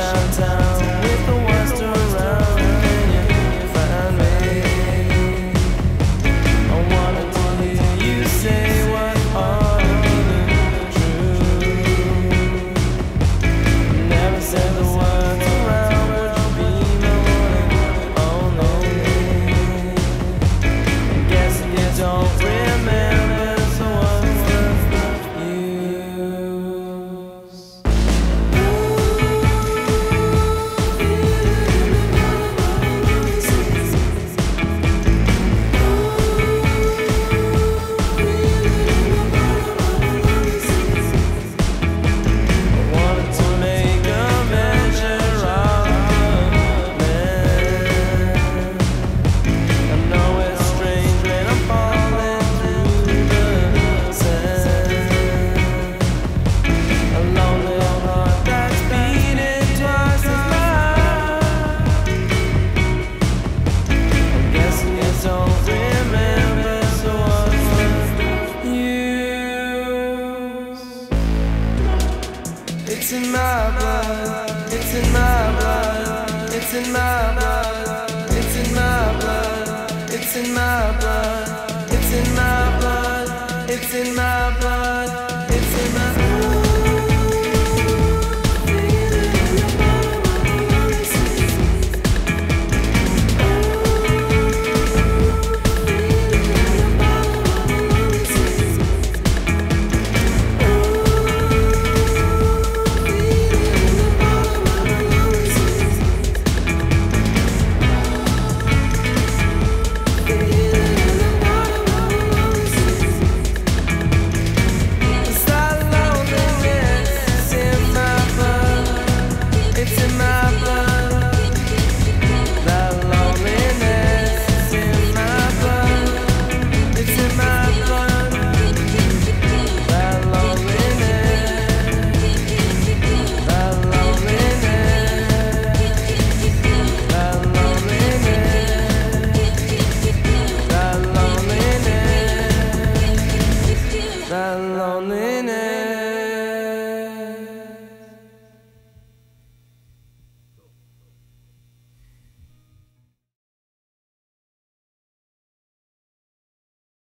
downtown It's in my blood. It's in my blood. It's in my blood. It's in my blood. It's in my blood. It's in my blood. It's in my blood.